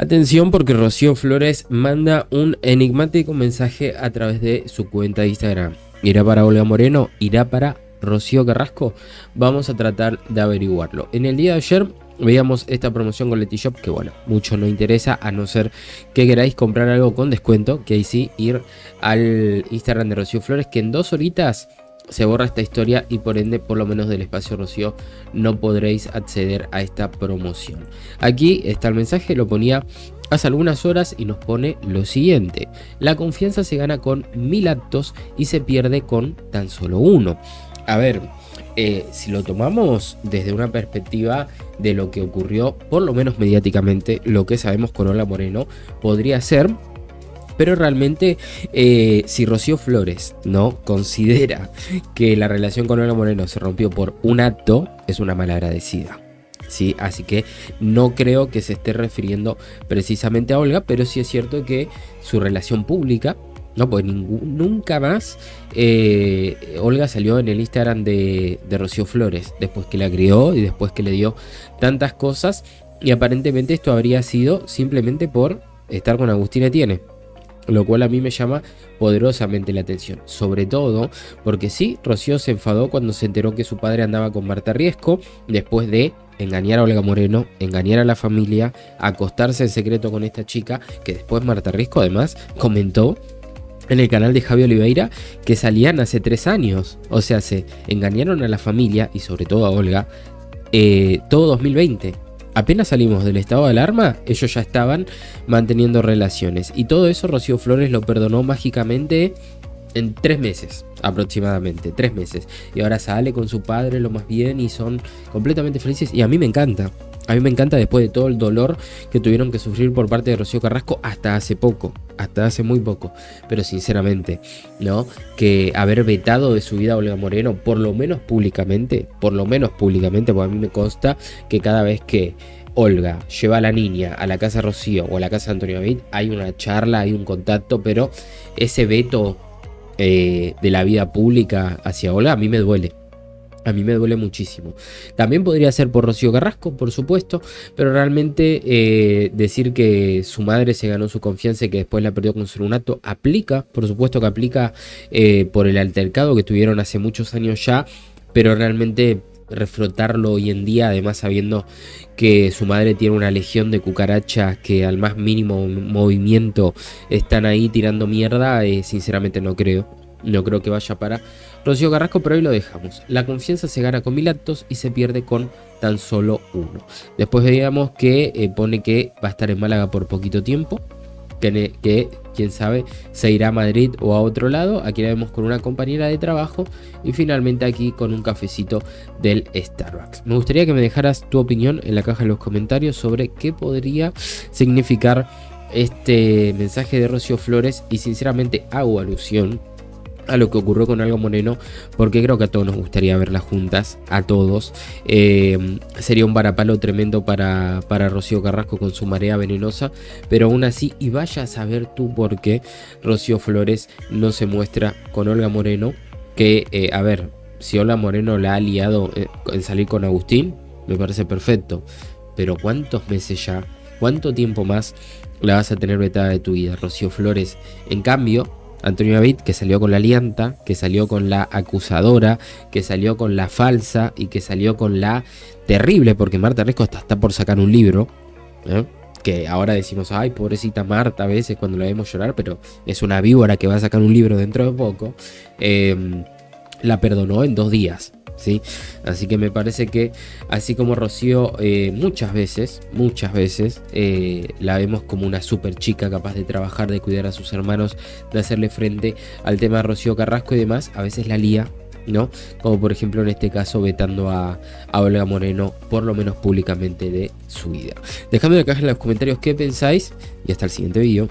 Atención porque Rocío Flores manda un enigmático mensaje a través de su cuenta de Instagram. ¿Irá para Olga Moreno? ¿Irá para Rocío Carrasco? Vamos a tratar de averiguarlo. En el día de ayer veíamos esta promoción con Leti Shop que bueno, mucho no interesa a no ser que queráis comprar algo con descuento, que ahí sí ir al Instagram de Rocío Flores que en dos horitas se borra esta historia y por ende por lo menos del espacio Rocío no podréis acceder a esta promoción. Aquí está el mensaje, lo ponía hace algunas horas y nos pone lo siguiente. La confianza se gana con mil actos y se pierde con tan solo uno. A ver, eh, si lo tomamos desde una perspectiva de lo que ocurrió, por lo menos mediáticamente, lo que sabemos con Ola Moreno, podría ser pero realmente, eh, si Rocío Flores no considera que la relación con Olga Moreno se rompió por un acto, es una malagradecida. ¿sí? Así que no creo que se esté refiriendo precisamente a Olga, pero sí es cierto que su relación pública, no, pues nunca más eh, Olga salió en el Instagram de, de Rocío Flores, después que la crió y después que le dio tantas cosas. Y aparentemente esto habría sido simplemente por estar con Agustina Tiene lo cual a mí me llama poderosamente la atención. Sobre todo porque sí, Rocío se enfadó cuando se enteró que su padre andaba con Marta Riesco, después de engañar a Olga Moreno, engañar a la familia, acostarse en secreto con esta chica, que después Marta Riesco además comentó en el canal de Javi Oliveira que salían hace tres años. O sea, se engañaron a la familia y sobre todo a Olga eh, todo 2020 apenas salimos del estado de alarma, ellos ya estaban manteniendo relaciones. Y todo eso Rocío Flores lo perdonó mágicamente en tres meses aproximadamente, tres meses. Y ahora sale con su padre lo más bien y son completamente felices. Y a mí me encanta. A mí me encanta después de todo el dolor que tuvieron que sufrir por parte de Rocío Carrasco hasta hace poco, hasta hace muy poco. Pero sinceramente, ¿no? Que haber vetado de su vida a Olga Moreno, por lo menos públicamente, por lo menos públicamente, porque a mí me consta que cada vez que Olga lleva a la niña a la casa Rocío o a la casa de Antonio David, hay una charla, hay un contacto, pero ese veto eh, de la vida pública hacia Olga a mí me duele. A mí me duele muchísimo. También podría ser por Rocío Carrasco, por supuesto, pero realmente eh, decir que su madre se ganó su confianza y que después la perdió con su lunato aplica, por supuesto que aplica eh, por el altercado que tuvieron hace muchos años ya, pero realmente refrotarlo hoy en día, además sabiendo que su madre tiene una legión de cucarachas que al más mínimo movimiento están ahí tirando mierda, eh, sinceramente no creo. No creo que vaya para Rocío Carrasco, pero ahí lo dejamos. La confianza se gana con mil actos y se pierde con tan solo uno. Después veíamos que eh, pone que va a estar en Málaga por poquito tiempo. Que, que, quién sabe se irá a Madrid o a otro lado. Aquí la vemos con una compañera de trabajo. Y finalmente aquí con un cafecito del Starbucks. Me gustaría que me dejaras tu opinión en la caja de los comentarios sobre qué podría significar este mensaje de Rocío Flores. Y sinceramente hago alusión a lo que ocurrió con Algo Moreno, porque creo que a todos nos gustaría verlas juntas, a todos. Eh, sería un varapalo tremendo para, para Rocío Carrasco con su marea venenosa, pero aún así, y vaya a saber tú por qué Rocío Flores no se muestra con Olga Moreno, que, eh, a ver, si Olga Moreno la ha liado eh, en salir con Agustín, me parece perfecto, pero ¿cuántos meses ya? ¿Cuánto tiempo más la vas a tener vetada de tu vida, Rocío Flores? En cambio, Antonio David, que salió con la lianta, que salió con la acusadora, que salió con la falsa y que salió con la terrible, porque Marta Resco está, por sacar un libro. ¿eh? Que ahora decimos, ay, pobrecita Marta, a veces cuando la vemos llorar, pero es una víbora que va a sacar un libro dentro de poco. Eh, la perdonó en dos días. Así que me parece que así como Rocío eh, muchas veces, muchas veces eh, la vemos como una super chica capaz de trabajar, de cuidar a sus hermanos, de hacerle frente al tema de Rocío Carrasco y demás, a veces la lía ¿no? Como por ejemplo en este caso vetando a, a, Olga Moreno, por lo menos públicamente de su vida. Dejadme caja en los comentarios qué pensáis y hasta el siguiente vídeo.